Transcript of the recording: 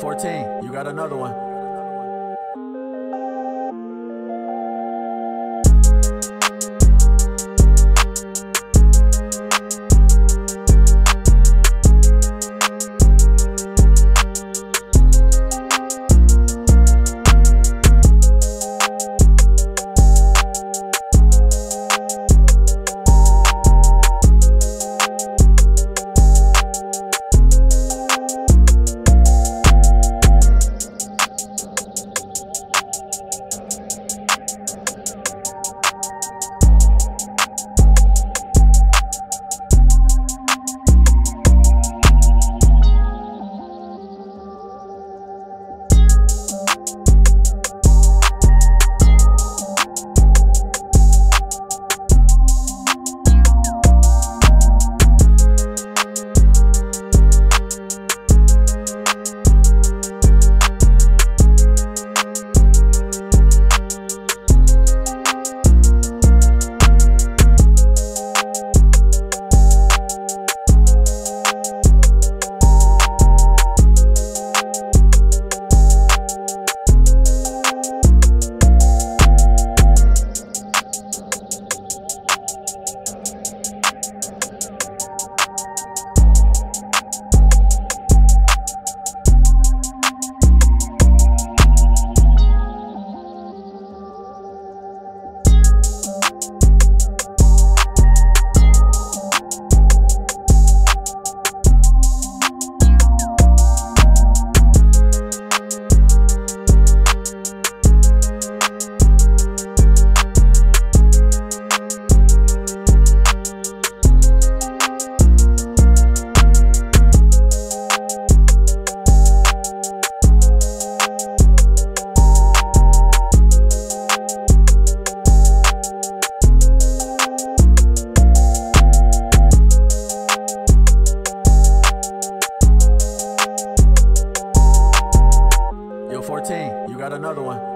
14. You got another one. Yo, 14, you got another one.